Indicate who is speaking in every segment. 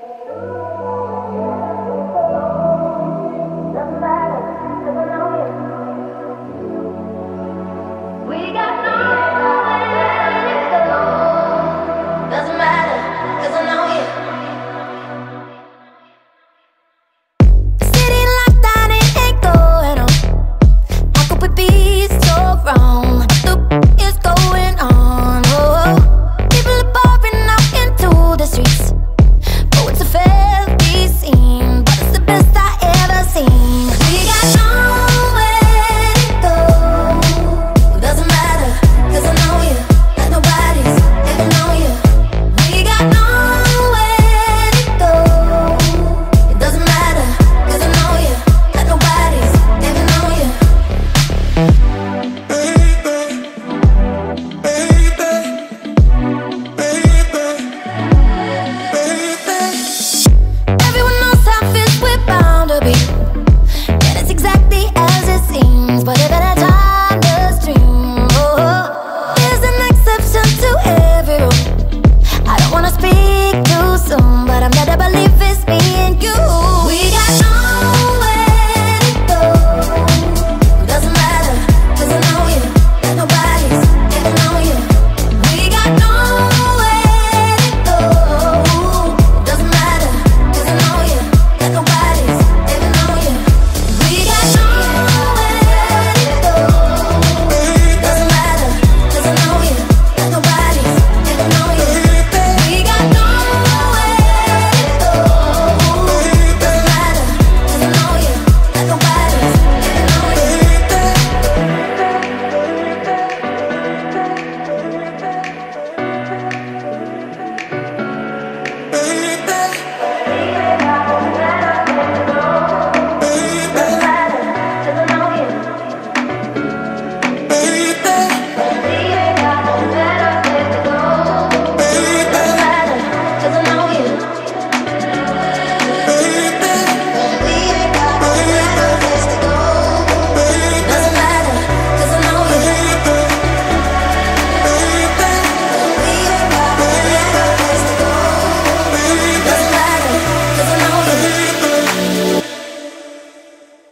Speaker 1: Thank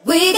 Speaker 1: We